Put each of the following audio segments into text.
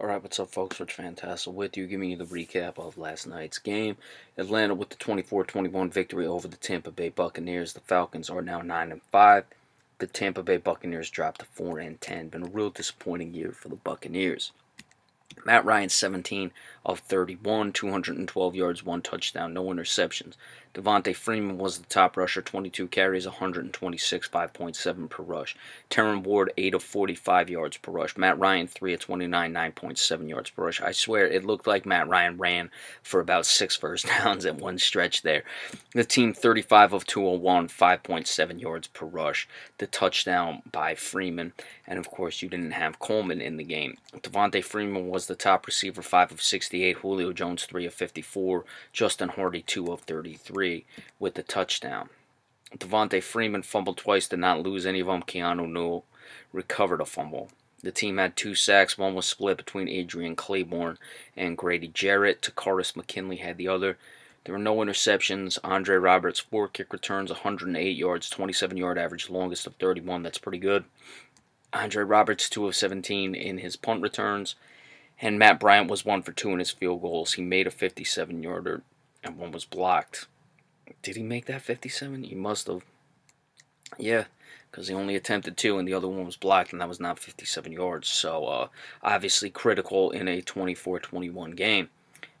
Alright, what's up folks, Rich Van Tassel with you, giving you the recap of last night's game. Atlanta with the 24-21 victory over the Tampa Bay Buccaneers. The Falcons are now 9 and 5. The Tampa Bay Buccaneers dropped to 4 and 10. Been a real disappointing year for the Buccaneers. Matt Ryan 17 of 31, 212 yards, one touchdown, no interceptions. Devonta Freeman was the top rusher, 22 carries, 126, 5.7 per rush. Terron Ward, 8 of 45 yards per rush. Matt Ryan, 3 of 29, 9.7 yards per rush. I swear, it looked like Matt Ryan ran for about six first downs at one stretch there. The team, 35 of 201, 5.7 yards per rush. The touchdown by Freeman. And of course, you didn't have Coleman in the game. Devonta Freeman was the top receiver, 5 of 68. Julio Jones, 3 of 54. Justin Hardy, 2 of 33 with the touchdown. Devonta Freeman fumbled twice, did not lose any of them. Keanu Neal recovered a fumble. The team had two sacks. One was split between Adrian Clayborn and Grady Jarrett. Takkarist McKinley had the other. There were no interceptions. Andre Roberts, four kick returns, 108 yards, 27 yard average, longest of 31. That's pretty good. Andre Roberts, 2 of 17 in his punt returns. And Matt Bryant was 1 for 2 in his field goals. He made a 57 yarder, and one was blocked. Did he make that 57? He must have. Yeah, because he only attempted two and the other one was blocked, and that was not 57 yards. So, uh, obviously critical in a 24 21 game.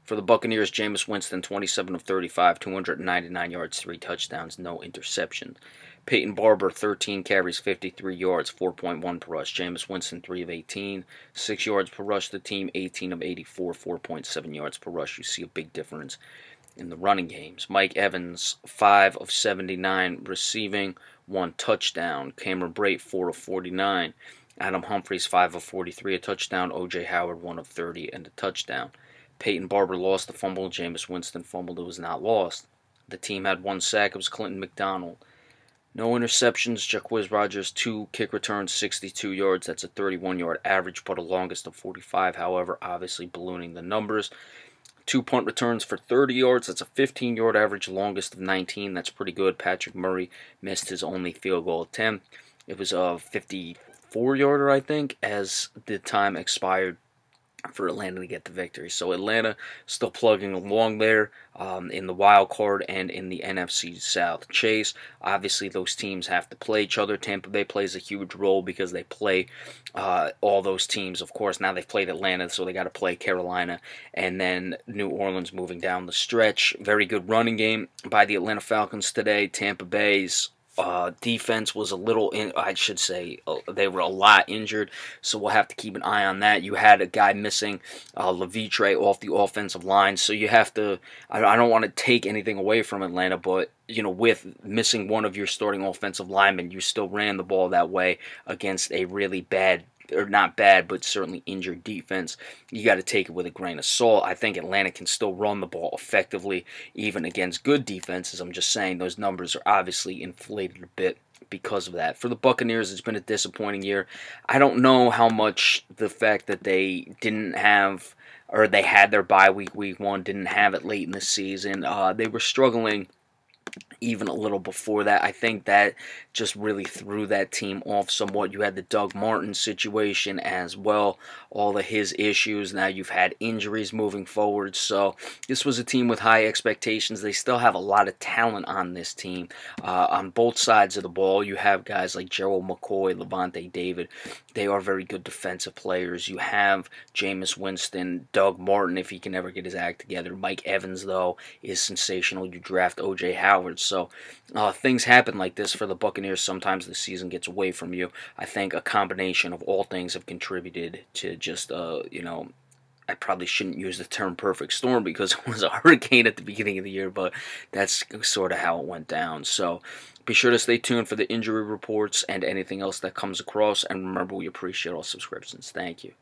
For the Buccaneers, Jameis Winston, 27 of 35, 299 yards, three touchdowns, no interceptions. Peyton Barber, 13 carries, 53 yards, 4.1 per rush. Jameis Winston, 3 of 18, 6 yards per rush. The team, 18 of 84, 4.7 yards per rush. You see a big difference in the running games. Mike Evans, 5 of 79 receiving, 1 touchdown. Cameron Brate, 4 of 49. Adam Humphries, 5 of 43, a touchdown. O.J. Howard, 1 of 30, and a touchdown. Peyton Barber lost the fumble. Jameis Winston fumbled. It was not lost. The team had one sack. It was Clinton McDonald. No interceptions. Jacquizz Rodgers, two kick returns, 62 yards. That's a 31 yard average, but a longest of 45. However, obviously ballooning the numbers. Two punt returns for 30 yards. That's a 15 yard average, longest of 19. That's pretty good. Patrick Murray missed his only field goal attempt. It was a 54 yarder, I think, as the time expired for Atlanta to get the victory. So Atlanta still plugging along there um, in the wild card and in the NFC South chase. Obviously, those teams have to play each other. Tampa Bay plays a huge role because they play uh, all those teams. Of course, now they've played Atlanta, so they got to play Carolina and then New Orleans moving down the stretch. Very good running game by the Atlanta Falcons today. Tampa Bay's uh, defense was a little, in, I should say, uh, they were a lot injured, so we'll have to keep an eye on that. You had a guy missing, uh, Levitre, off the offensive line, so you have to. I, I don't want to take anything away from Atlanta, but you know, with missing one of your starting offensive linemen, you still ran the ball that way against a really bad or not bad, but certainly injured defense. You got to take it with a grain of salt. I think Atlanta can still run the ball effectively, even against good defenses. I'm just saying those numbers are obviously inflated a bit because of that. For the Buccaneers, it's been a disappointing year. I don't know how much the fact that they didn't have or they had their bye week week one didn't have it late in the season. Uh, they were struggling even a little before that. I think that just really threw that team off somewhat. You had the Doug Martin situation as well, all of his issues. Now you've had injuries moving forward. So this was a team with high expectations. They still have a lot of talent on this team. Uh, on both sides of the ball, you have guys like Gerald McCoy, Lavonte David. They are very good defensive players. You have Jameis Winston, Doug Martin, if he can ever get his act together. Mike Evans, though, is sensational. You draft O.J. Howard. So uh, things happen like this for the Buccaneers. Sometimes the season gets away from you. I think a combination of all things have contributed to just, uh, you know, I probably shouldn't use the term perfect storm because it was a hurricane at the beginning of the year, but that's sort of how it went down. So be sure to stay tuned for the injury reports and anything else that comes across. And remember, we appreciate all subscriptions. Thank you.